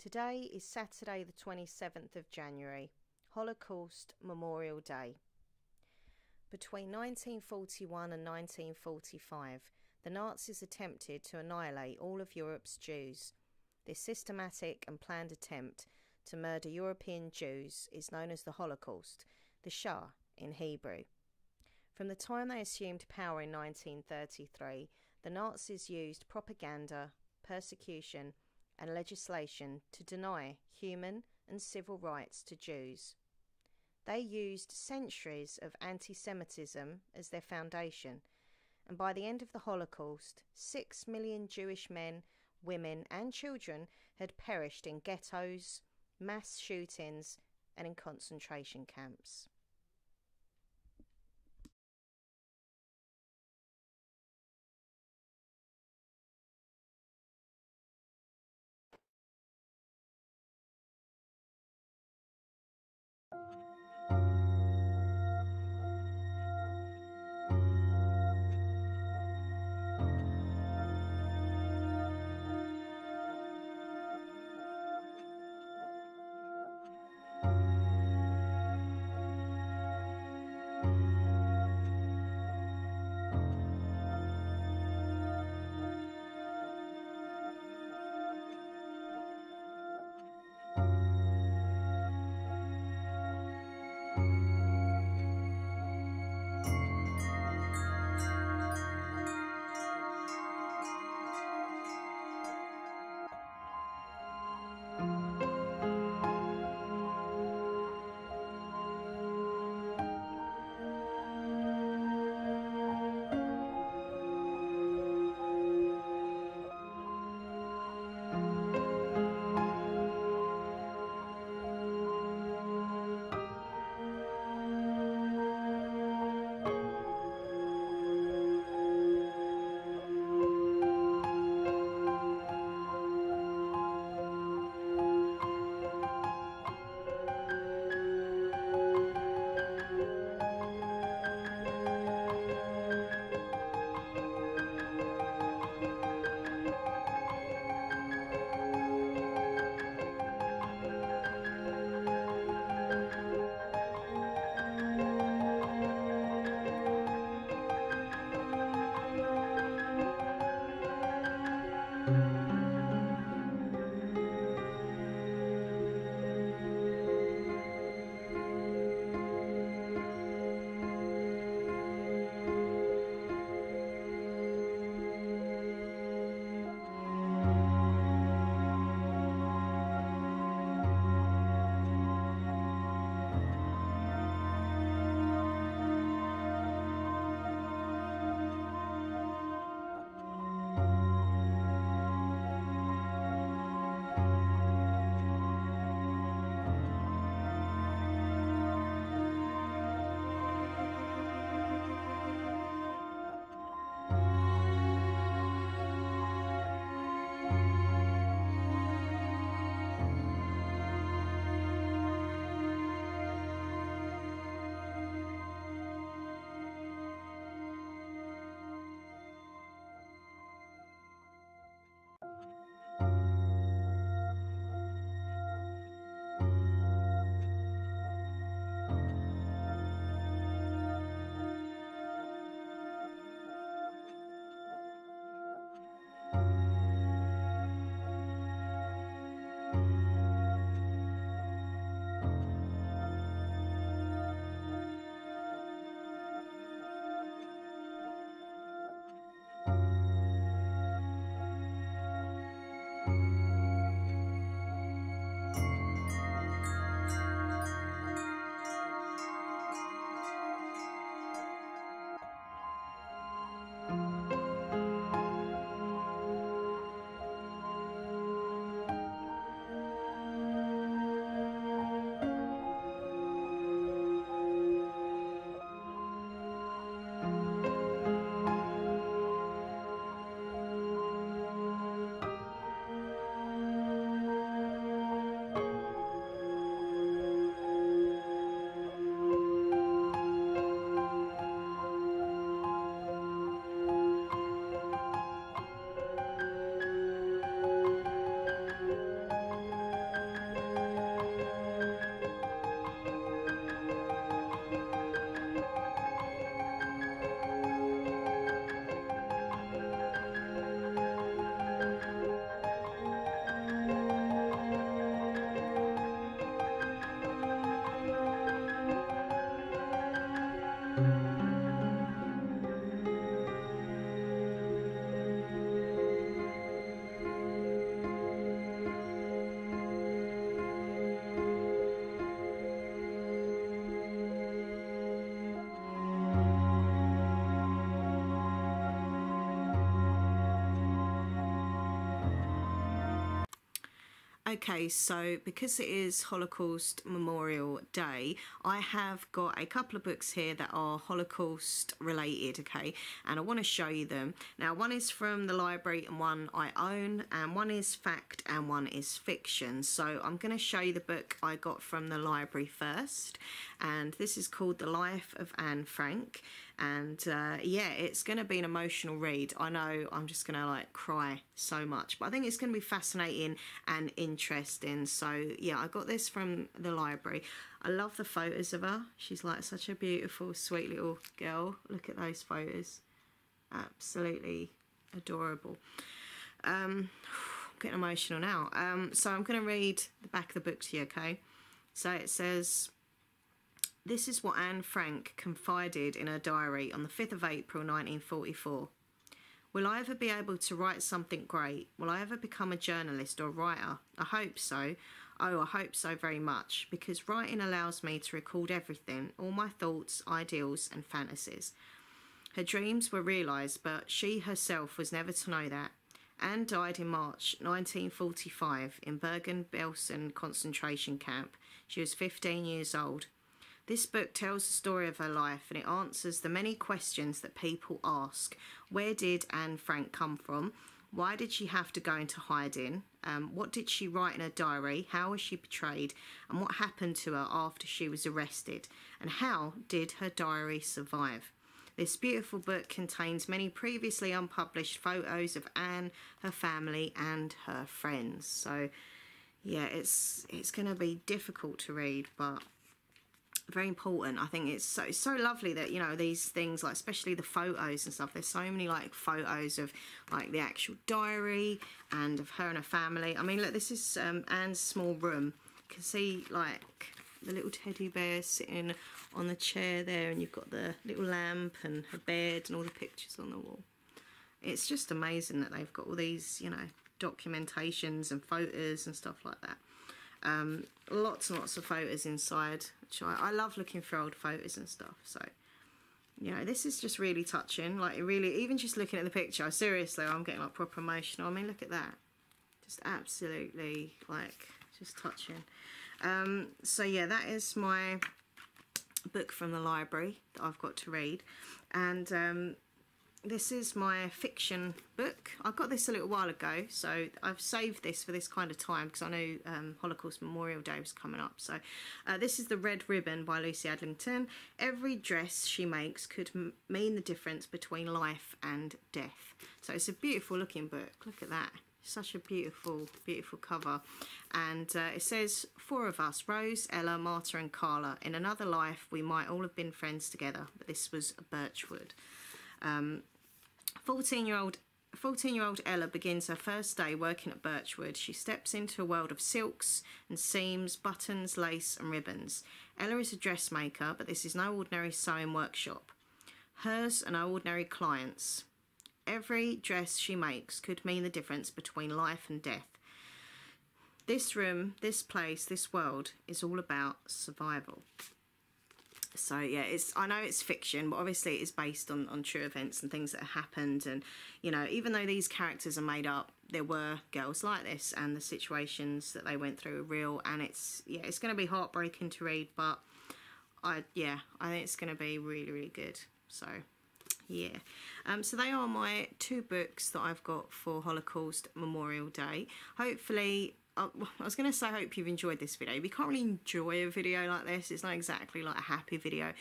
Today is Saturday, the 27th of January, Holocaust Memorial Day. Between 1941 and 1945, the Nazis attempted to annihilate all of Europe's Jews. This systematic and planned attempt to murder European Jews is known as the Holocaust, the Shoah in Hebrew. From the time they assumed power in 1933, the Nazis used propaganda, persecution, and legislation to deny human and civil rights to Jews. They used centuries of anti Semitism as their foundation, and by the end of the Holocaust, six million Jewish men, women, and children had perished in ghettos, mass shootings, and in concentration camps. Okay, so because it is Holocaust Memorial Day, I have got a couple of books here that are Holocaust related, okay, and I want to show you them. Now, one is from the library and one I own, and one is fact and one is fiction. So I'm going to show you the book I got from the library first, and this is called The Life of Anne Frank and uh, yeah it's going to be an emotional read. I know i'm just going to like cry so much but i think it's going to be fascinating and interesting. So yeah i got this from the library. I love the photos of her. She's like such a beautiful sweet little girl. Look at those photos. Absolutely adorable. Um I'm getting emotional now. Um so i'm going to read the back of the book to you okay? So it says this is what Anne Frank confided in her diary on the 5th of April 1944. Will I ever be able to write something great? Will I ever become a journalist or writer? I hope so. Oh, I hope so very much, because writing allows me to record everything, all my thoughts, ideals, and fantasies. Her dreams were realised, but she herself was never to know that. Anne died in March 1945 in Bergen Belsen concentration camp. She was 15 years old. This book tells the story of her life and it answers the many questions that people ask. Where did Anne Frank come from? Why did she have to go into hiding? Um, what did she write in her diary? How was she portrayed? And what happened to her after she was arrested? And how did her diary survive? This beautiful book contains many previously unpublished photos of Anne, her family, and her friends. So, yeah, it's it's going to be difficult to read, but very important. I think it's so so lovely that you know these things like especially the photos and stuff. There's so many like photos of like the actual diary and of her and her family. I mean, look, this is um, Anne's small room. You can see like the little teddy bear sitting on the chair there, and you've got the little lamp and her bed and all the pictures on the wall. It's just amazing that they've got all these you know documentations and photos and stuff like that. Um, lots and lots of photos inside, which I, I love looking for old photos and stuff. So, you know, this is just really touching. Like, really, even just looking at the picture, seriously, I'm getting like proper emotional. I mean, look at that. Just absolutely, like, just touching. Um, so, yeah, that is my book from the library that I've got to read. And um, this is my fiction book. I got this a little while ago, so I've saved this for this kind of time because I know um, Holocaust Memorial Day was coming up. So uh, this is The Red Ribbon by Lucy Adlington. Every dress she makes could mean the difference between life and death. So it's a beautiful looking book. Look at that. Such a beautiful, beautiful cover. And uh, it says, Four of us, Rose, Ella, Marta and Carla. In another life, we might all have been friends together, but this was Birchwood. Um, 14 year old 14 year old Ella begins her first day working at Birchwood. She steps into a world of silks and seams, buttons, lace, and ribbons. Ella is a dressmaker, but this is no ordinary sewing workshop. Hers are no ordinary clients. Every dress she makes could mean the difference between life and death. This room, this place, this world is all about survival so yeah it's i know it's fiction but obviously it is based on on true events and things that happened. And you know even though these characters are made up there were girls like this and the situations that they went through are real. And it's yeah it's going to be heartbreaking to read but i yeah i think it's going to be really really good. So yeah. Um, so they are my two books that I've got for Holocaust Memorial Day. Hopefully I was going to say I hope you've enjoyed this video. We can't really enjoy a video like this. It's not exactly like a happy video.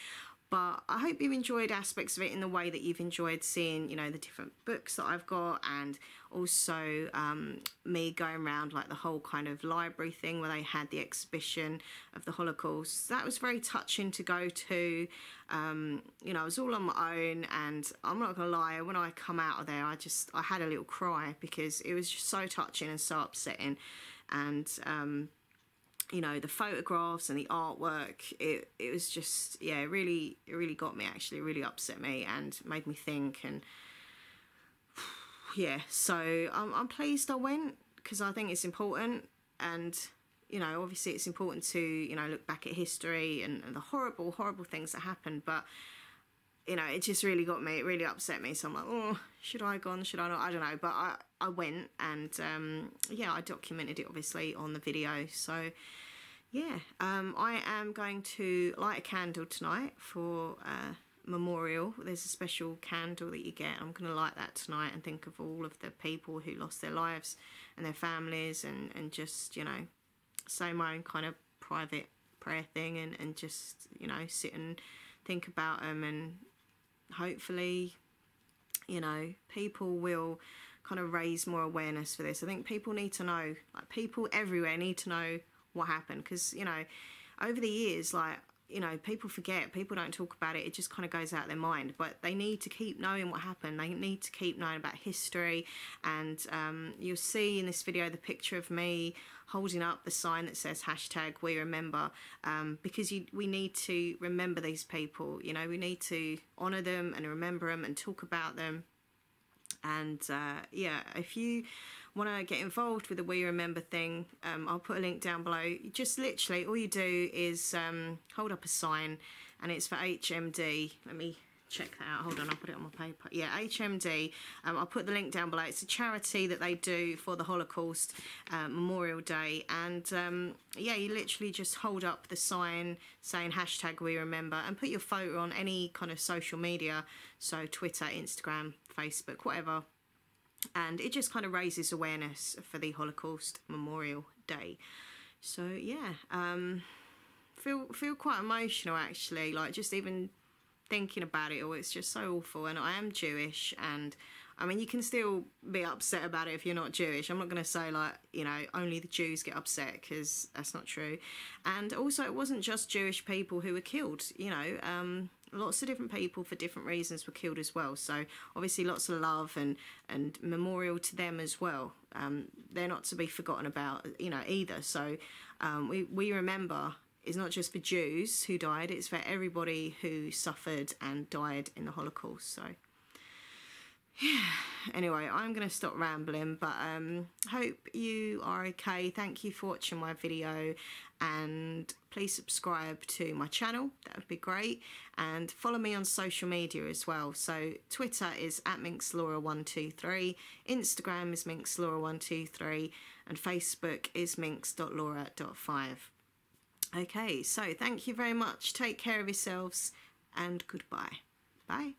But I hope you've enjoyed aspects of it in the way that you've enjoyed seeing, you know, the different books that I've got and also um, me going around like the whole kind of library thing where they had the exhibition of the Holocaust. That was very touching to go to. Um, you know, I was all on my own and I'm not going to lie, when I come out of there, I just, I had a little cry because it was just so touching and so upsetting and um, you know the photographs and the artwork it it was just yeah it really it really got me actually really upset me and made me think and yeah so I'm, I'm pleased I went because I think it's important and you know obviously it's important to you know look back at history and, and the horrible horrible things that happened but you know, it just really got me. It really upset me. So I'm like, oh, should I have gone? Should I not? I don't know. But I, I went and um, yeah, I documented it obviously on the video. So yeah, um, I am going to light a candle tonight for uh, memorial. There's a special candle that you get. I'm going to light that tonight and think of all of the people who lost their lives and their families and, and just, you know, say my own kind of private prayer thing and, and just, you know, sit and think about them and hopefully, you know, people will kind of raise more awareness for this. I think people need to know, like people everywhere need to know what happened because, you know, over the years, like you know, people forget, people don't talk about it, it just kind of goes out their mind. But they need to keep knowing what happened, they need to keep knowing about history. And um, you'll see in this video the picture of me holding up the sign that says hashtag we remember um, because you, we need to remember these people, you know, we need to honour them and remember them and talk about them. And uh, yeah, if you want to get involved with the We Remember thing, um, I'll put a link down below. Just literally, all you do is um, hold up a sign and it's for HMD. Let me check that out. Hold on, I'll put it on my paper. Yeah, HMD. Um, I'll put the link down below. It's a charity that they do for the Holocaust uh, Memorial Day. And um, yeah, you literally just hold up the sign saying hashtag we remember and put your photo on any kind of social media. So Twitter, Instagram, Facebook, whatever and it just kind of raises awareness for the Holocaust Memorial Day. So yeah, um, feel feel quite emotional actually, like just even thinking about it all. It's just so awful, and I am Jewish, and I mean you can still be upset about it if you're not Jewish. I'm not going to say like you know only the Jews get upset because that's not true. And also, it wasn't just Jewish people who were killed. You know. Um, lots of different people for different reasons were killed as well. So obviously lots of love and, and memorial to them as well. Um, they're not to be forgotten about, you know, either. So um, we, we remember it's not just for Jews who died, it's for everybody who suffered and died in the Holocaust. So anyway i'm going to stop rambling but um hope you are okay. Thank you for watching my video and please subscribe to my channel. That would be great. And follow me on social media as well. So twitter is at minxlaura123 instagram is minxlaura123 and facebook is minx.laura.5 okay so thank you very much. Take care of yourselves and goodbye. Bye